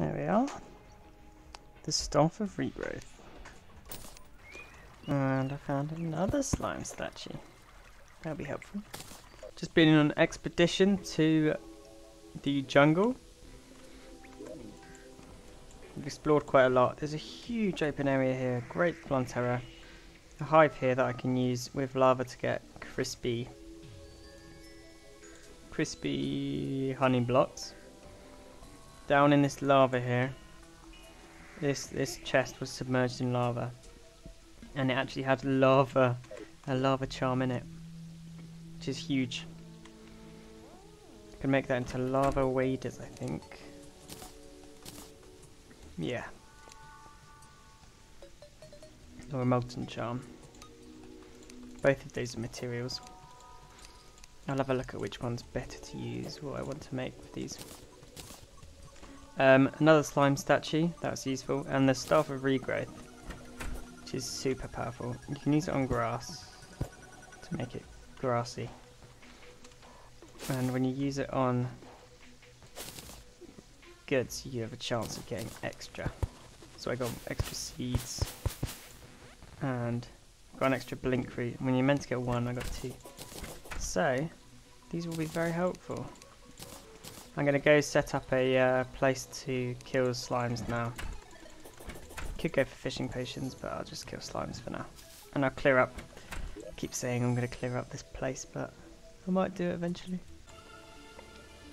There we are. The Staff of Regrowth. And I found another slime statue. That'll be helpful. Just been on an expedition to the jungle. We've explored quite a lot. There's a huge open area here, great Plantera. A hive here that I can use with lava to get crispy crispy honey blocks. Down in this lava here, this this chest was submerged in lava, and it actually had lava, a lava charm in it, which is huge. Can make that into lava waders, I think. Yeah. Or a molten charm. Both of those are materials. I'll have a look at which one's better to use, what I want to make with these. Um, another slime statue, that's useful, and the Staff of Regrowth, which is super powerful. You can use it on grass to make it grassy. And when you use it on goods, you have a chance of getting extra. So I got extra seeds and got an extra blink root. When you're meant to get one, I got two. So these will be very helpful. I'm going to go set up a uh, place to kill slimes now. Could go for fishing potions, but I'll just kill slimes for now. And I'll clear up. I keep saying I'm going to clear up this place, but I might do it eventually.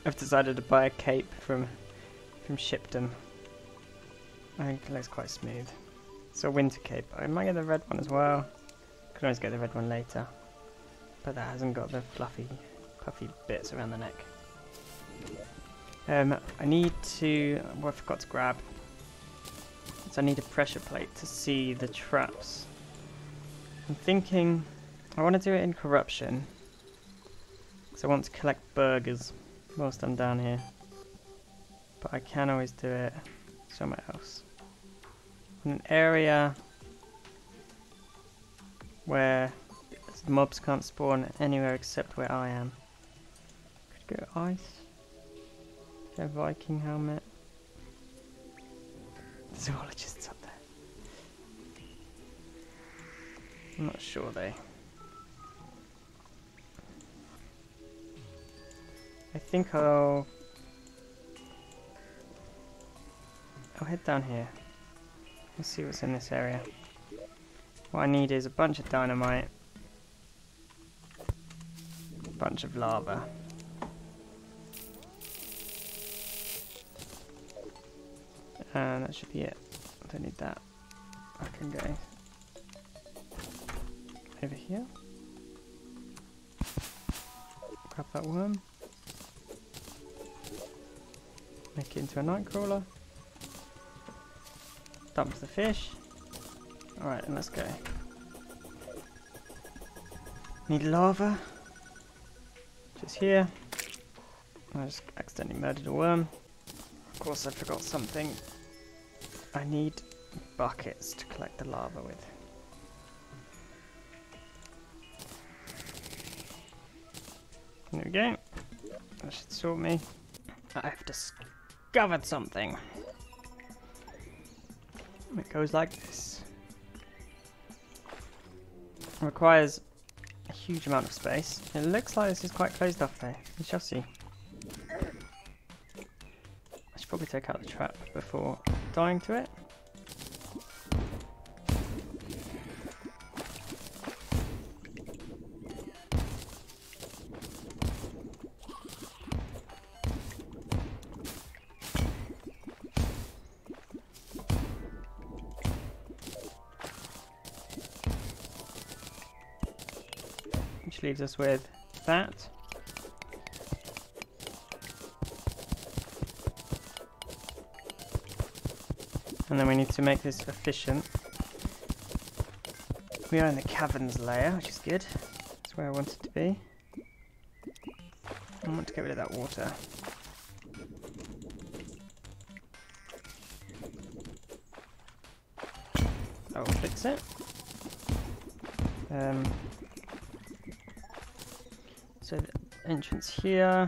I've decided to buy a cape from from Shipton. I think it looks quite smooth. It's a winter cape. I might get the red one as well. Could always get the red one later. But that hasn't got the fluffy, puffy bits around the neck. Um, I need to... What I forgot to grab. So I need a pressure plate to see the traps. I'm thinking... I want to do it in corruption. Because I want to collect burgers whilst I'm down here. But I can always do it somewhere else. In an area where mobs can't spawn anywhere except where I am. Could go ice. Go Viking helmet. Zoologists up there. I'm not sure though. I think I'll... I'll head down here. Let's see what's in this area. What I need is a bunch of dynamite, a bunch of lava. And that should be it. I don't need that. I can go over here. Grab that worm. Make it into a nightcrawler. Dump the fish. Alright, and let's go. Need lava. Just here. I just accidentally murdered a worm. Of course I forgot something. I need buckets to collect the lava with. There we go. That should sort me. I've discovered something. It goes like this. Requires a huge amount of space. It looks like this is quite closed off though. We shall see. I should probably take out the trap before dying to it. Which leaves us with that. And then we need to make this efficient. We are in the caverns layer, which is good. That's where I want it to be. I want to get rid of that water. That will fix it. Um, so the entrance here.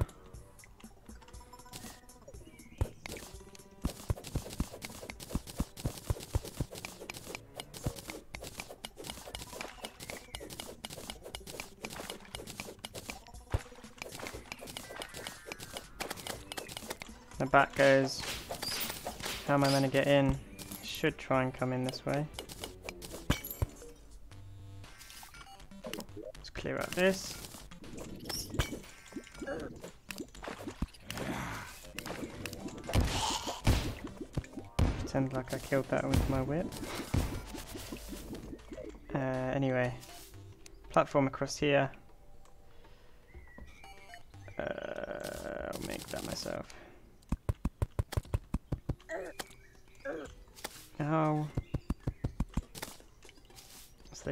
Back goes. How am I going to get in? Should try and come in this way. Let's clear out this. Pretend like I killed that with my whip. Uh, anyway, platform across here.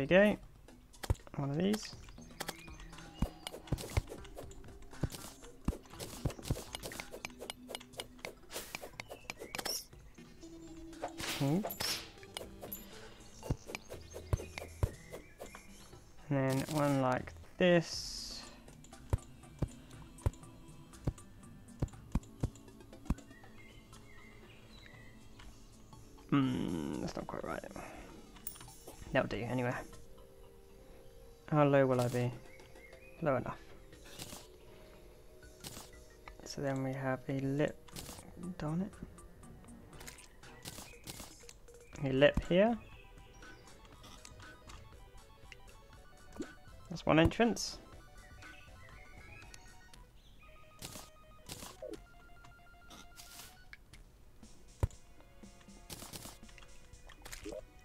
Go. One of these. Oops. And then one like this. Hmm, that's not quite right. That'll do, anyway. How low will I be? Low enough. So then we have a lip, darn it. A lip here. That's one entrance.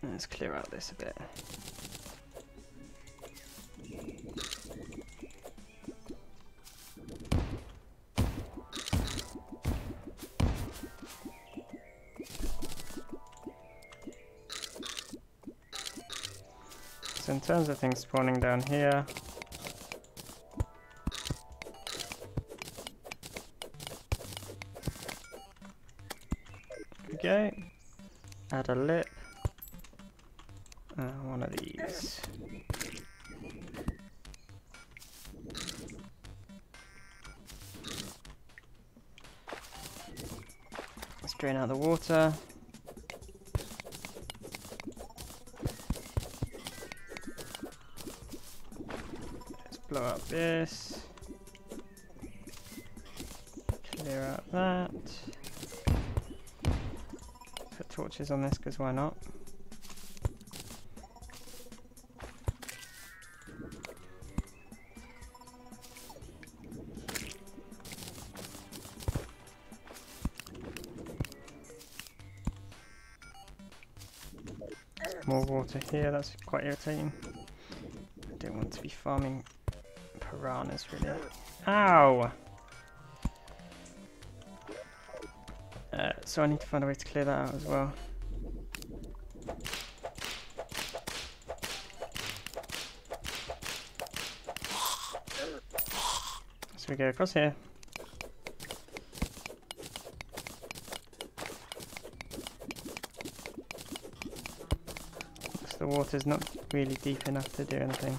Let's clear out this a bit. Terms of things spawning down here, go. Add a lip. Uh, one of these. Let's drain out the water. This. Clear out that. Put torches on this because why not? More water here, that's quite irritating. I don't want to be farming piranhas really. Ow! Uh, so I need to find a way to clear that out as well. So we go across here. The water's not really deep enough to do anything.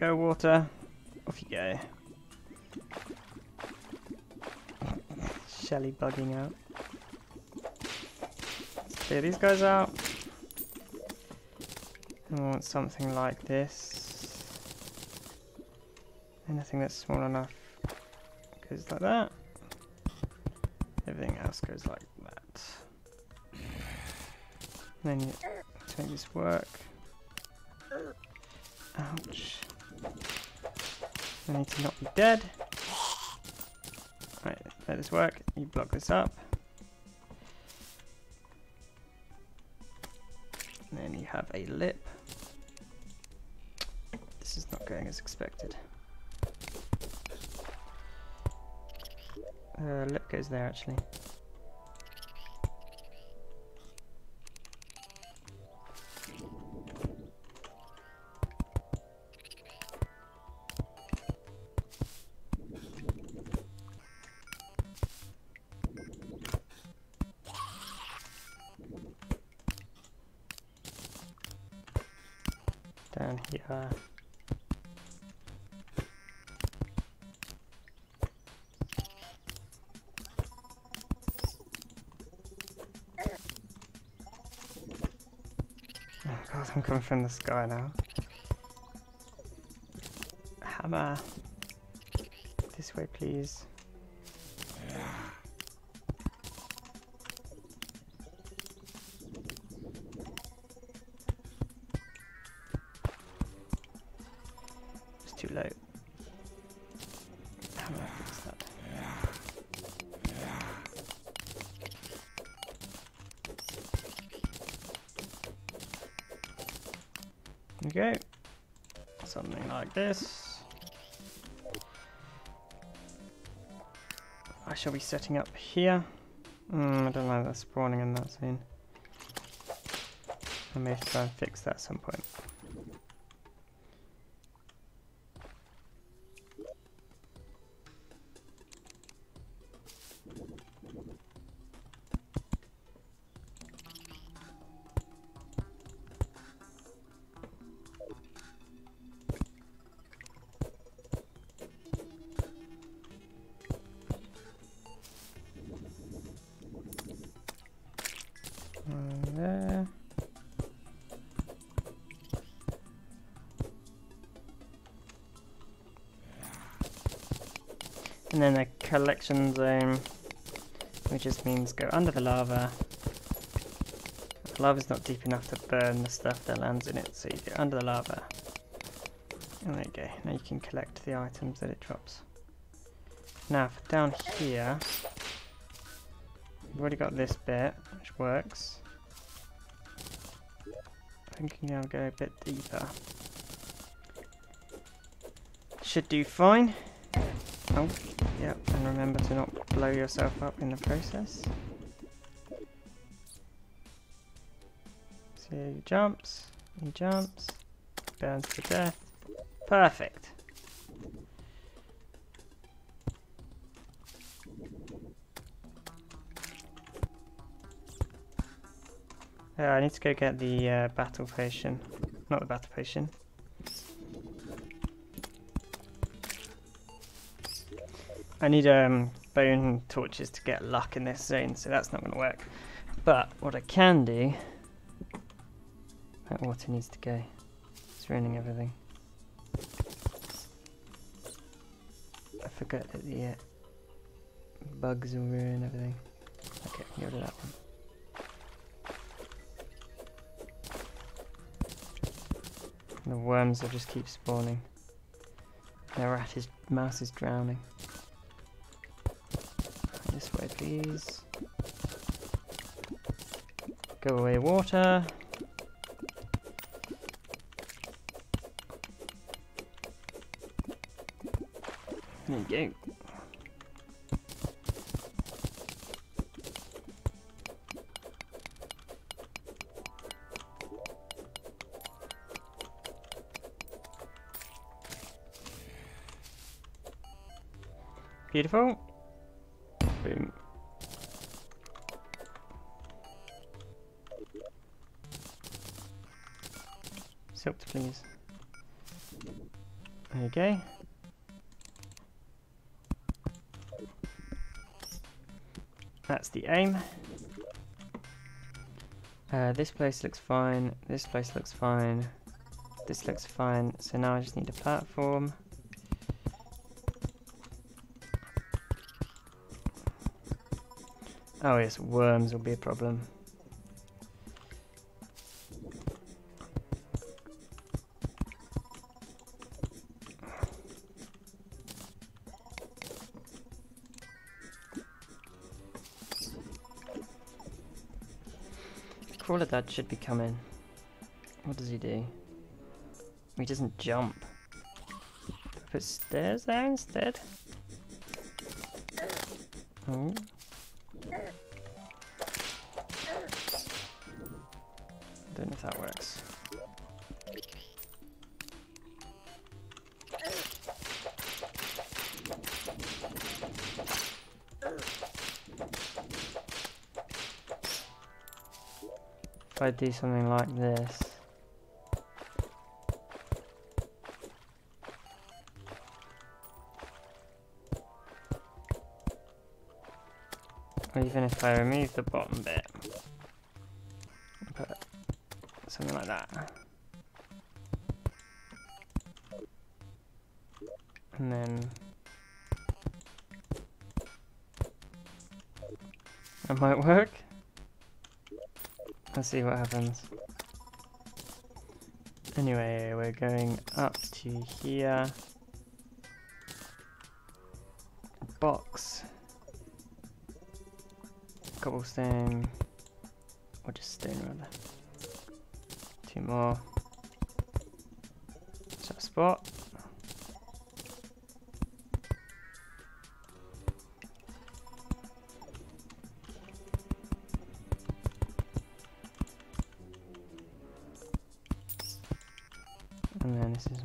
Go water, off you go. Shelly bugging out. Clear these guys out. I want something like this. Anything that's small enough goes like that. Everything else goes like that. Then you make this work. I need to not be dead. Right, let this work. You block this up. And then you have a lip. This is not going as expected. Uh, lip goes there actually. Oh god, I'm coming from the sky now. Hammer. This way, please. I be setting up here. Mm, I don't like that spawning in that scene. I may try and fix that at some point. And then a collection zone, which just means go under the lava. The lava's not deep enough to burn the stuff that lands in it, so you go under the lava. And there you go. Now you can collect the items that it drops. Now, for down here, we've already got this bit, which works. I think I'll go a bit deeper. Should do fine. Oh, yep, and remember to not blow yourself up in the process. So he jumps, he jumps, burns to death. Perfect. Uh, I need to go get the uh, battle potion. Not the battle potion. I need um, bone torches to get luck in this zone, so that's not going to work. But what I can do... That water needs to go. It's ruining everything. I forgot that the uh, bugs will ruin everything. Okay, get rid of that one. The worms will just keep spawning. The rat is mouse is drowning. This way, please. Go away, water. There you go. Beautiful. Boom. Silked, please. There you go. That's the aim. Uh, this place looks fine. This place looks fine. This looks fine. So now I just need a platform. Oh yes, worms will be a problem. Crawdad should be coming. What does he do? He doesn't jump. Put stairs there instead? Oh. Do something like this. Even if I remove the bottom bit. Put Something like that. And then... That might work. Let's see what happens. Anyway, we're going up to here. Box. Cobblestone. Or just stone rather. Two more. Set spot.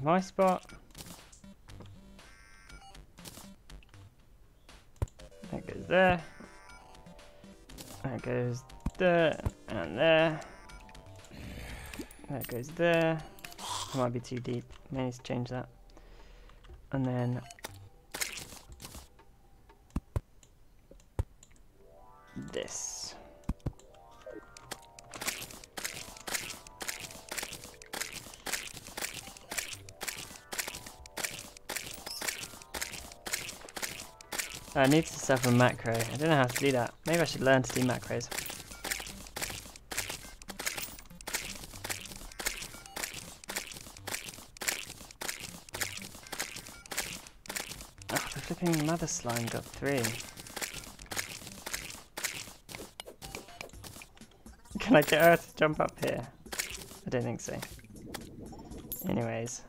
My spot. That goes there. That goes there and there. That goes there. Might be too deep. May need to change that. And then this. I need to set up a macro. I don't know how to do that. Maybe I should learn to do macros. Oh, the flipping mother slime got three. Can I get her to jump up here? I don't think so. Anyways,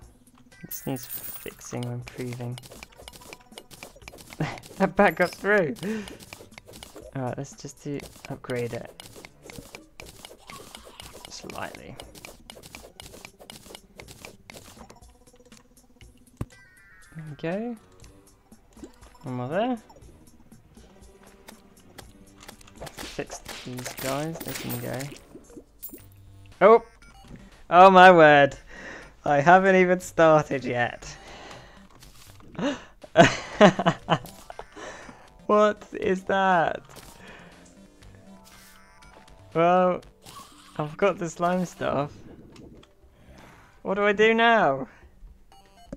this needs fixing or improving. that back got through. Alright, let's just do upgrade it. Slightly. There we go. One more there. Fix these guys, they can go. Oh! Oh my word! I haven't even started yet. what is that? Well, I've got the slime staff. What do I do now? I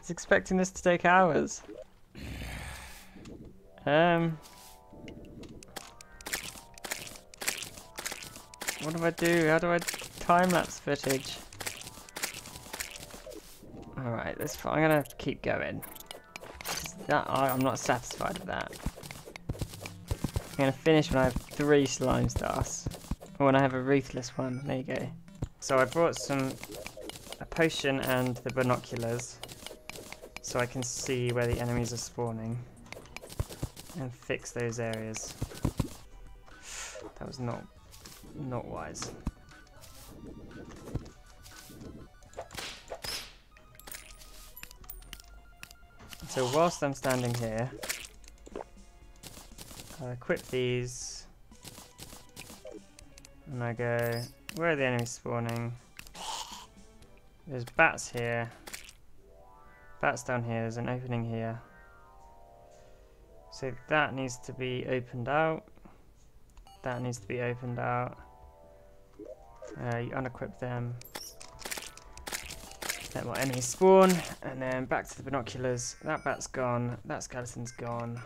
was expecting this to take hours. Um... What do I do? How do I time-lapse footage? Alright, let's. I'm gonna keep going. That, I'm not satisfied with that. I'm gonna finish when I have three slime stars. Or when I have a ruthless one. There you go. So I brought some a potion and the binoculars so I can see where the enemies are spawning and fix those areas. That was not not wise. So whilst I'm standing here, I equip these, and I go, where are the enemies spawning? There's bats here, bats down here, there's an opening here. So that needs to be opened out, that needs to be opened out. Uh, you unequip them, let my enemies spawn, and then back to the binoculars. That bat's gone, that skeleton's gone.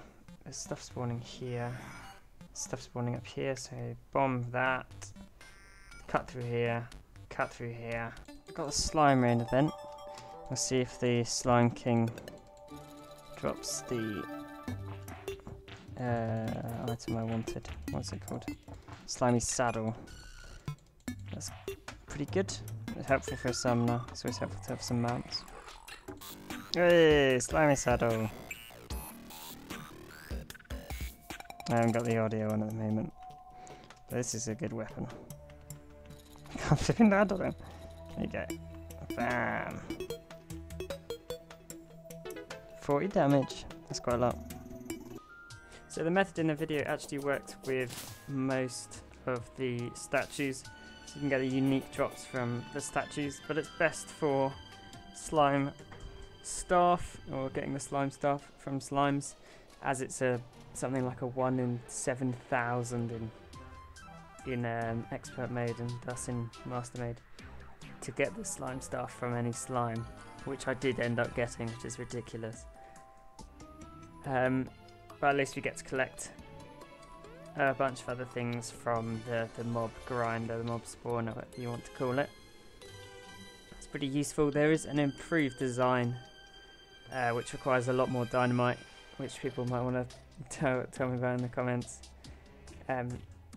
There's stuff spawning here. Stuff spawning up here, so bomb that. Cut through here, cut through here. I've got the slime rain event. Let's see if the slime king drops the uh, item I wanted. What's it called? Slimy saddle. That's pretty good. It's helpful for some now. It's always helpful to have some mounts. Hey, slimy saddle. I haven't got the audio on at the moment. But this is a good weapon. I'm flipping that on him. There you go. Bam. 40 damage. That's quite a lot. So the method in the video actually worked with most of the statues so you can get the unique drops from the statues, but it's best for slime staff or getting the slime staff from slimes as it's a something like a 1 in 7,000 in in um, expert mode and thus in master mode to get the slime staff from any slime, which I did end up getting, which is ridiculous. Um, but at least we get to collect a bunch of other things from the, the mob grinder, the mob spawner, whatever you want to call it. It's pretty useful. There is an improved design uh, which requires a lot more dynamite, which people might want to tell, tell me about in the comments. Um,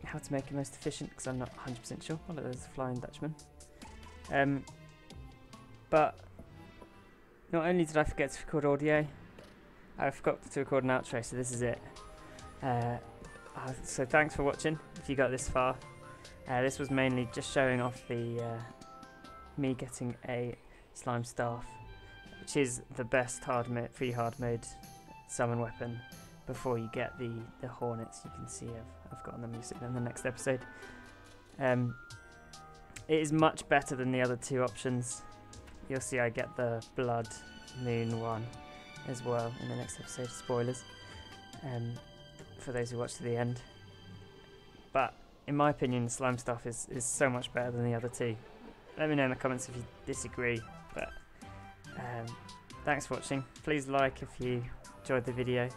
how to make it most efficient because I'm not 100% sure. Oh, there's a flying Dutchman. Um, but not only did I forget to record audio, I forgot to record an outro, so this is it. Uh, uh, so thanks for watching if you got this far. Uh, this was mainly just showing off the uh, me getting a slime staff, which is the best hard free hard mode summon weapon before you get the, the hornets. You can see I've, I've gotten them in the next episode. Um, it is much better than the other two options. You'll see I get the blood moon one as well in the next episode. Spoilers. Um, for those who watch to the end. But in my opinion, slime staff is, is so much better than the other two. Let me know in the comments if you disagree. But um, thanks for watching. Please like if you enjoyed the video,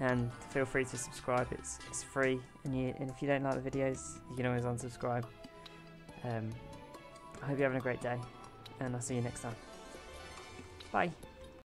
and feel free to subscribe. It's it's free, and you and if you don't like the videos, you can always unsubscribe. Um, I hope you're having a great day, and I'll see you next time. Bye.